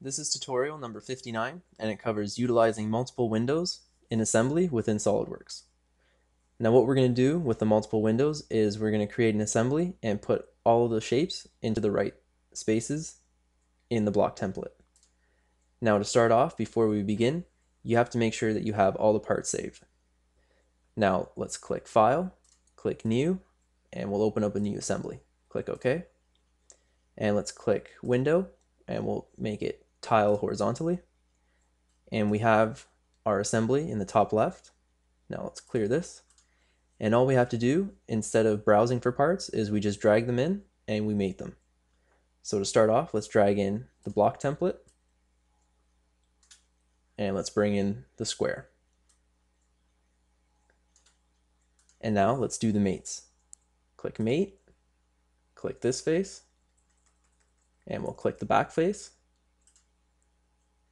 This is tutorial number 59 and it covers utilizing multiple windows in assembly within SOLIDWORKS. Now what we're going to do with the multiple windows is we're going to create an assembly and put all of the shapes into the right spaces in the block template. Now to start off, before we begin, you have to make sure that you have all the parts saved. Now let's click File, click New, and we'll open up a new assembly. Click OK. And let's click Window, and we'll make it tile horizontally. And we have our assembly in the top left. Now let's clear this. And all we have to do, instead of browsing for parts, is we just drag them in and we mate them. So to start off, let's drag in the block template. And let's bring in the square. And now let's do the mates. Click mate, click this face, and we'll click the back face,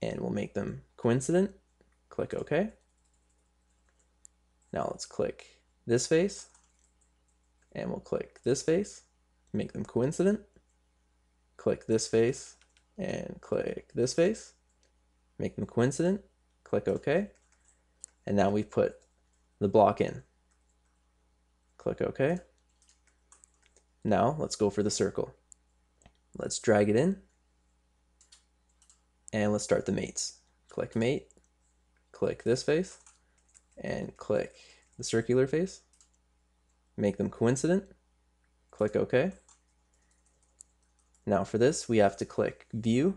and we'll make them coincident. Click OK. Now let's click this face, and we'll click this face, make them coincident. Click this face, and click this face, make them coincident. Click OK. And now we've put the block in. Click OK. Now let's go for the circle. Let's drag it in. And let's start the mates. Click mate, click this face, and click the circular face. Make them coincident. Click OK. Now for this, we have to click View,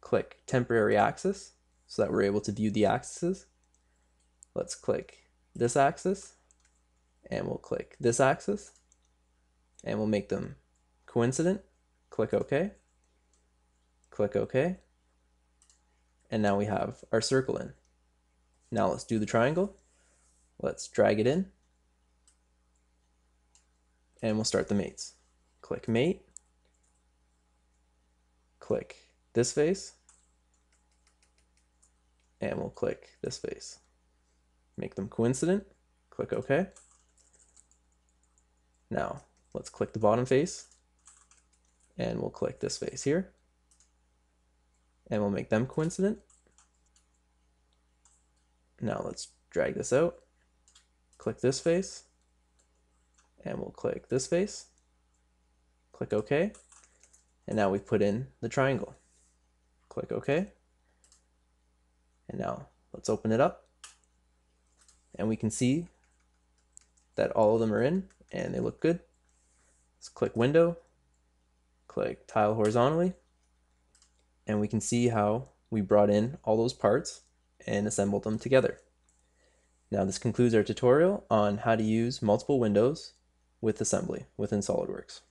click Temporary Axis, so that we're able to view the axes. Let's click this axis, and we'll click this axis, and we'll make them coincident. Click OK. Click OK. And now we have our circle in. Now let's do the triangle. Let's drag it in. And we'll start the mates. Click mate. Click this face. And we'll click this face. Make them coincident. Click OK. Now let's click the bottom face and we'll click this face here and we'll make them coincident. Now let's drag this out, click this face, and we'll click this face, click OK, and now we've put in the triangle. Click OK, and now let's open it up, and we can see that all of them are in and they look good. Let's click Window, click tile horizontally, and we can see how we brought in all those parts and assembled them together. Now this concludes our tutorial on how to use multiple windows with assembly within SOLIDWORKS.